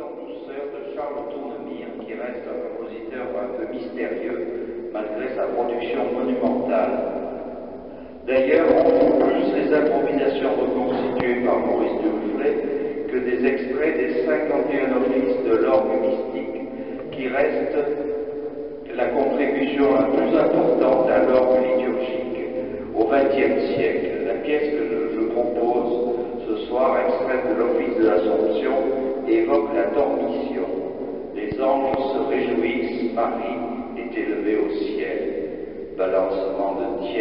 en douceur de Charles Tournemire, qui reste un compositeur un peu mystérieux malgré sa production monumentale. D'ailleurs, on trouve plus les improvisations reconstituées par Maurice Duflay que des extraits des 51 offices de l'orgue mystique qui restent la contribution la plus importante à l'orgue liturgique au XXe siècle. La pièce que je propose ce soir, extraite de l'office de l'Assomption, évoque la dormition. Les anges se réjouissent, Marie est élevée au ciel. Balancement de tierces